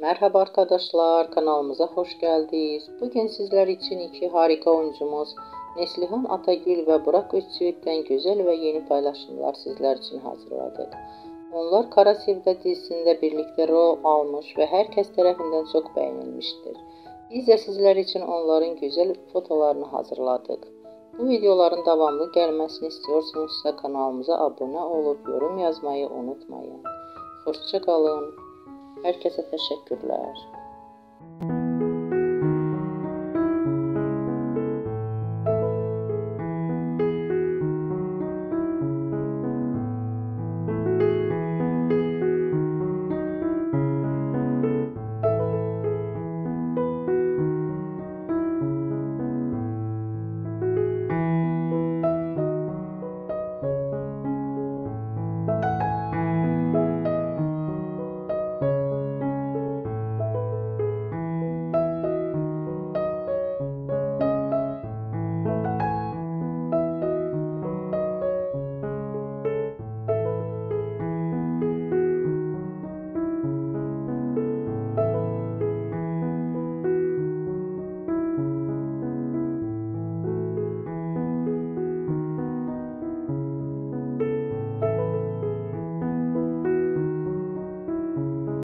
Merhaba arkadaşlar, kanalımıza hoş geldiniz. Bugün sizler için iki harika oyuncumuz Neslihan Atagül ve Burak Özçivit'ten güzel ve yeni paylaşımlar sizler için hazırladık. Onlar Kara Sevda dizisinde birlikte rol almış ve herkes tarafından çok beğenilmiştir. Biz de sizler için onların güzel fotolarını hazırladık. Bu videoların devamlı gelmesini istiyorsanızsa kanalımıza abone olup yorum yazmayı unutmayın. Hoşçakalın. Herkese teşekkürler.